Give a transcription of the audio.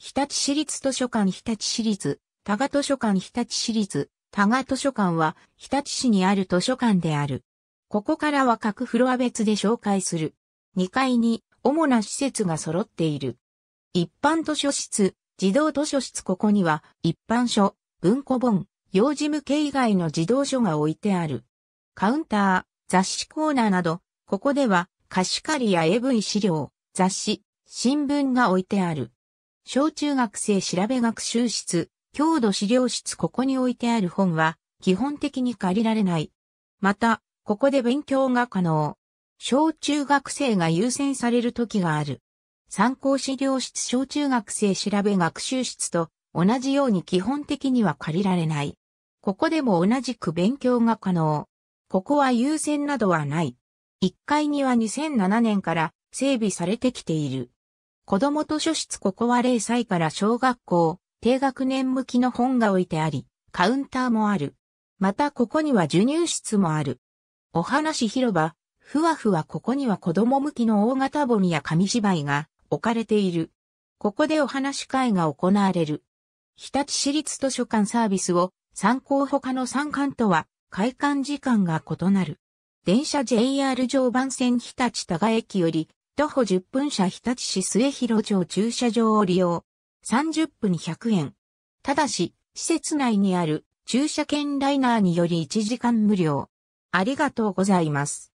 日立市立図書館日立市立、多賀図書館日立市立、多賀図書館は日立市にある図書館である。ここからは各フロア別で紹介する。2階に主な施設が揃っている。一般図書室、児童図書室ここには一般書、文庫本、幼児向け以外の児童書が置いてある。カウンター、雑誌コーナーなど、ここでは貸し借りや AV 資料、雑誌、新聞が置いてある。小中学生調べ学習室、郷土資料室ここに置いてある本は、基本的に借りられない。また、ここで勉強が可能。小中学生が優先される時がある。参考資料室小中学生調べ学習室と同じように基本的には借りられない。ここでも同じく勉強が可能。ここは優先などはない。1階には2007年から整備されてきている。子供図書室ここは0歳から小学校、低学年向きの本が置いてあり、カウンターもある。またここには授乳室もある。お話広場、ふわふわここには子供向きの大型本や紙芝居が置かれている。ここでお話会が行われる。日立市立図書館サービスを参考他の参観とは開館時間が異なる。電車 JR 常磐線日立多賀駅より徒歩10分車日立市末広町駐車場を利用。30分100円。ただし、施設内にある駐車券ライナーにより1時間無料。ありがとうございます。